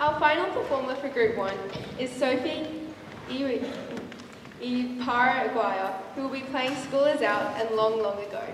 Our final performer for Group 1 is Sophie Iparaguaya, who will be playing School Is Out and Long Long Ago.